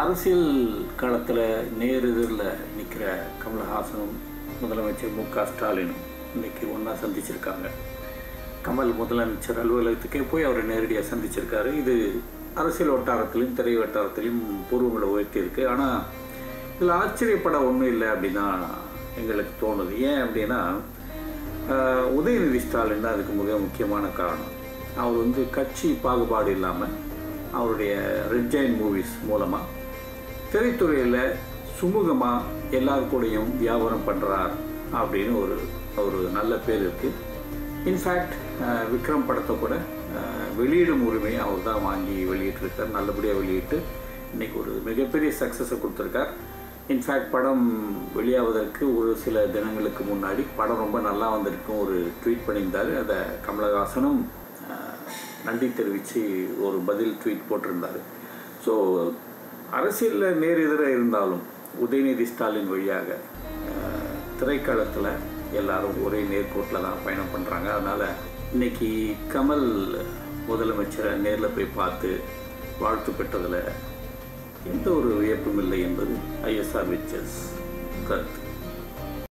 அரசியல் களத்தில் நேரெதிரில் நிற்கிற கமல்ஹாசனும் முதலமைச்சர் மு க ஸ்டாலினும் இன்றைக்கி ஒன்றா சந்திச்சிருக்காங்க. கமல் முதலமைச்சர் அலுவலகத்துக்கே போய் அவரை நேரடியாக சந்திச்சிருக்காரு. இது அரசியல் வட்டாரத்திலையும் திரை வட்டாரத்திலையும் பூர்வங்களை உயர்த்தியிருக்கு. ஆனால் இதில் ஆச்சரியப்பட ஒன்றும் இல்லை அப்படின்னு தான் எங்களுக்கு தோணுது. ஏன் அப்படின்னா உதயநிதி ஸ்டாலின் தான் அதுக்கு மிக முக்கியமான காரணம். அவர் வந்து கட்சி பாகுபாடு இல்லாமல் அவருடைய ரெட் ஜெயின் மூவிஸ் மூலமாக திரைத்துறையில் சுமூகமாக எல்லாருக்கூடையும் கூடயும் வியாபாரம் பண்ணுறார் அப்படின்னு ஒரு ஒரு நல்ல பேர் இருக்குது இன்ஃபேக்ட் விக்ரம் படத்தை கூட வெளியிடும் உரிமை அவர் தான் வாங்கி வெளியிட்டிருக்கார். நல்லபடியாக வெளியிட்டு இன்னைக்கு ஒரு மிகப்பெரிய சக்ஸஸை கொடுத்துருக்கார். இன்ஃபேக்ட் படம் வெளியாவதற்கு ஒரு சில தினங்களுக்கு முன்னாடி படம் ரொம்ப நல்லா வந்திருக்கும் ஒரு ட்வீட் பண்ணியிருந்தார். அதை கமலஹாசனும் நன்றி தெரிவித்து ஒரு பதில் ட்வீட் போட்டிருந்தார். ஸோ அரசியலில் நேர் எதிர இருந்தாலும் உதயநிதி ஸ்டாலின் வழியாக திரைக்களத்தில் எல்லாரும் ஒரே நேர்கோட்டில் தான் பயணம் பண்ணுறாங்க அதனால் இன்னைக்கு கமல் முதலமைச்சரை நேரில் போய் பார்த்து வாழ்த்து பெற்றதில் எந்த ஒரு வியப்பும் இல்லை என்பது ஐஎஸ்ஆர் விச்சஸ் கருத்து.